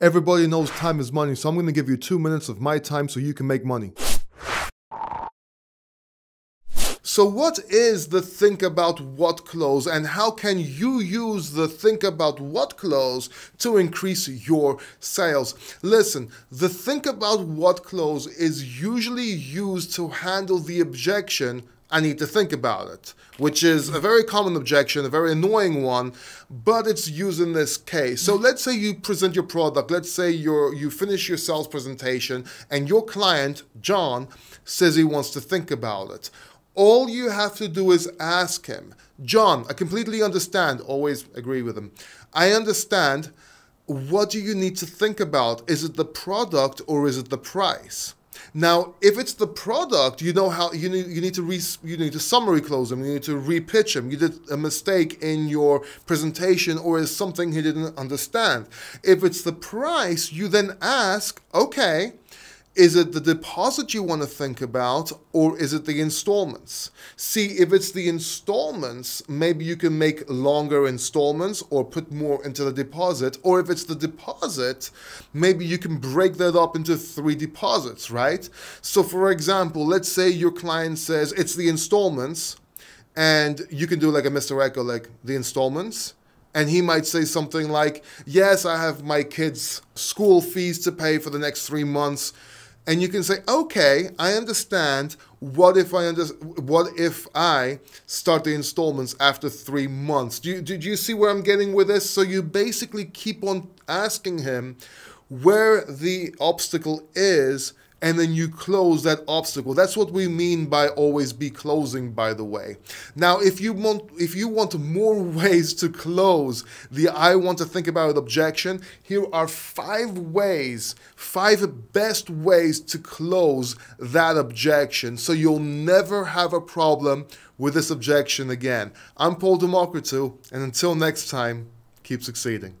Everybody knows time is money, so I'm going to give you two minutes of my time so you can make money. So, what is the think about what close, and how can you use the think about what close to increase your sales? Listen, the think about what close is usually used to handle the objection I need to think about it, which is a very common objection, a very annoying one, but it's used in this case. So let's say you present your product, let's say you you finish your sales presentation and your client, John, says he wants to think about it. All you have to do is ask him, John, I completely understand, always agree with him. I understand. What do you need to think about? Is it the product or is it the price? Now, if it's the product, you know how you need you need to re, you need to summary close them, you need to repitch them. You did a mistake in your presentation or is something he didn't understand. If it's the price, you then ask, okay, is it the deposit you want to think about, or is it the installments? See, if it's the installments, maybe you can make longer installments or put more into the deposit. Or if it's the deposit, maybe you can break that up into three deposits, right? So, for example, let's say your client says it's the installments, and you can do like a Mr. Echo, like the installments and he might say something like, Yes, I have my kids' school fees to pay for the next three months and you can say, okay, I understand. What if I under, What if I start the installments after three months? Do you, do you see where I'm getting with this? So you basically keep on asking him where the obstacle is and then you close that obstacle. That's what we mean by always be closing, by the way. Now, if you want if you want more ways to close the I want to think about it objection, here are five ways, five best ways to close that objection so you'll never have a problem with this objection again. I'm Paul Democritou, and until next time, keep succeeding.